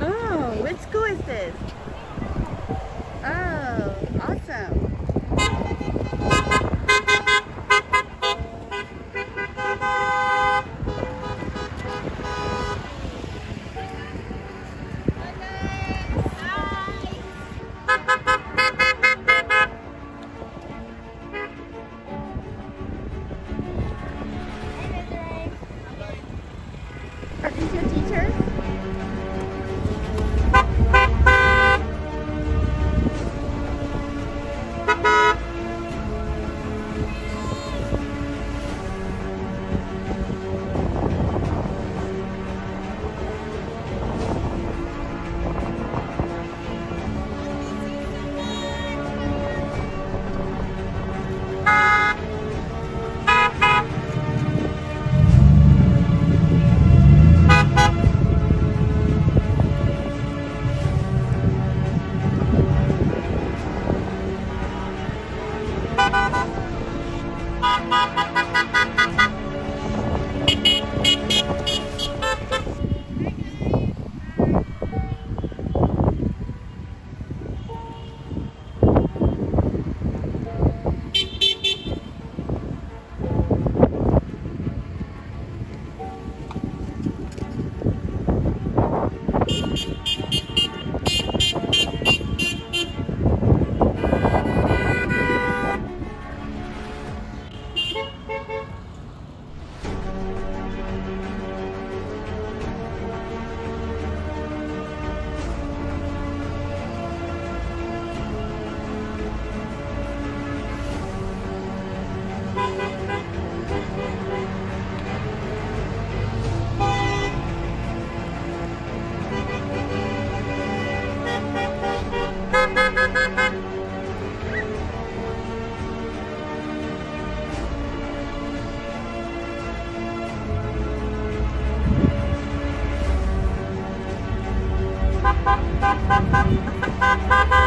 Oh, which school is this? Oh, awesome. Ha ha ha ha!